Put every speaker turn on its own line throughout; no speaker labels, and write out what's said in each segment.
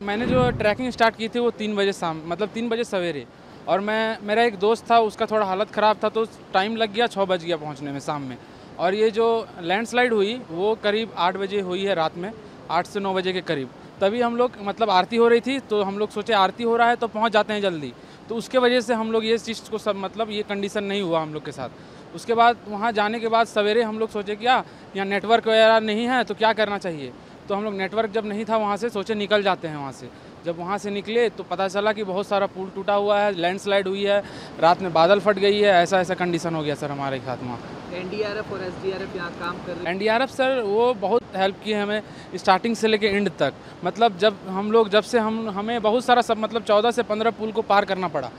मैंने जो trekking start की थी वो तीन बजे शाम मतलब तीन बजे सवेरे। और मैं, मेरा एक दोस्त था, उसका थोड़ा हालत ख़राब था तो टाइम लग गया छः बज गया पहुँचने में शाम में। और ये जो लैंडस्लाइड हुई, वो करीब आठ बजे हुई है रात में, आठ से नौ बजे के करीब। तभी हम लोग मतलब आरती हो रही थी तो हम लोग सोचे आरती हो रहा है तो पहुँच जाते हैं जल्दी। तो उसके वजह से हम लोग ये चीज़ को सब मतलब ये कंडीशन नहीं हुआ हम लोग के साथ। उसके बाद, वहाँ जाने के बाद सवेरे हम लोग सोचे क्या यहाँ नेटवर्क वगैरह नहीं है तो क्या करना चाहिए? तो हम लोग नेटवर्क जब नहीं था वहाँ से सोचे निकल जाते हैं वहाँ से। जब वहाँ से निकले तो पता चला कि बहुत सारा पुल टूटा हुआ है लैंडस्लाइड हुई है रात में बादल फट गई है ऐसा ऐसा कंडीशन हो गया सर हमारे साथ वहाँ।
एनडीआरएफ और एसडीआरएफ यहाँ काम कर रहे
एन सर वो बहुत हेल्प किए हमें स्टार्टिंग से लेके एंड तक। मतलब जब हम लोग जब से हम हमें बहुत सारा सब मतलब चौदह से पंद्रह पुल को पार करना पड़ा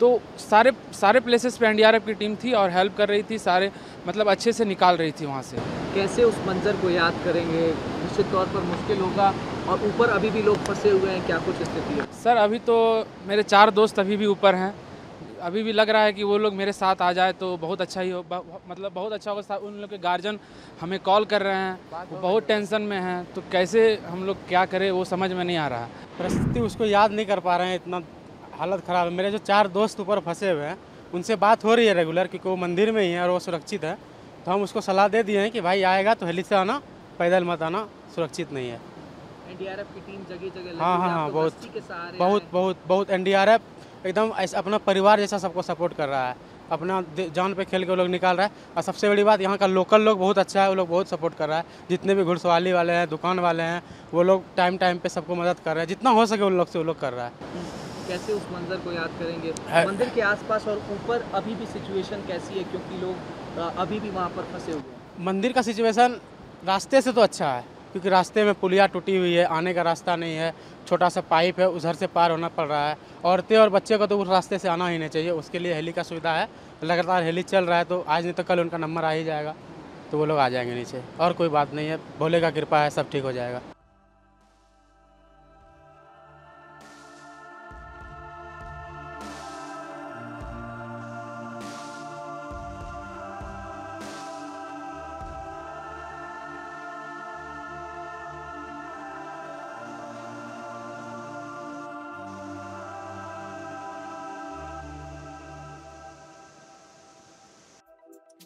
तो सारे सारे प्लेसेस पे एन की टीम थी और हेल्प कर रही थी सारे मतलब अच्छे से निकाल रही थी वहाँ से।
कैसे उस मंजर को याद करेंगे? निश्चित तौर पर मुश्किल होगा और ऊपर अभी भी लोग फंसे हुए हैं क्या कुछ स्थिति है?
सर अभी तो मेरे चार दोस्त अभी भी ऊपर हैं। अभी भी लग रहा है कि वो लोग मेरे साथ आ जाए तो बहुत अच्छा ही हो मतलब बहुत अच्छा होगा। उन लोग के गार्जियन हमें कॉल कर रहे हैं। वो बहुत टेंशन में हैं। तो कैसे हम लोग क्या करें वो समझ में नहीं आ रहा है।
परिस्थिति उसको याद नहीं कर पा रहे हैं इतना हालत ख़राब है। मेरे जो चार दोस्त ऊपर फंसे हुए हैं उनसे बात हो रही है रेगुलर कि वो मंदिर में ही है और वो सुरक्षित है। तो हम उसको सलाह दे दिए हैं कि भाई आएगा तो हेली से आना। पैदल मत आना सुरक्षित नहीं है।
एनडीआरएफ की टीम जगह जगह
हाँ
हाँ,
हाँ, बहुत- बहुत। बहुत बहुत एनडीआरएफ एकदम ऐसा अपना परिवार जैसा सबको सपोर्ट कर रहा है। अपना जान पे खेल के वो लोग निकाल रहा है। और सबसे बड़ी बात यहाँ का लोकल लोग बहुत अच्छा है वो लोग बहुत सपोर्ट कर रहा है। जितने भी घुड़सवाली वाले हैं दुकान वाले हैं वो लोग टाइम टाइम पे सबको मदद कर रहे हैं। जितना हो सके उन लोग से वो लोग कर रहा है।
कैसे उस मंजर को याद करेंगे? मंदिर के आसपास और ऊपर अभी भी सिचुएशन कैसी है? क्योंकि लोग अभी भी वहाँ पर फंसे हुए हैं।
मंदिर का सिचुएशन रास्ते से तो अच्छा है, क्योंकि रास्ते में पुलिया टूटी हुई है, आने का रास्ता नहीं है, छोटा सा पाइप है, उधर से पार होना पड़ रहा है। औरतें और बच्चे को तो उस रास्ते से आना ही नहीं चाहिए, उसके लिए हेली का सुविधा है। लगातार हेली चल रहा है तो आज नहीं तो कल उनका नंबर आ ही जाएगा तो वो लोग आ जाएँगे नीचे, और कोई बात नहीं है, भोले का कृपा है, सब ठीक हो जाएगा।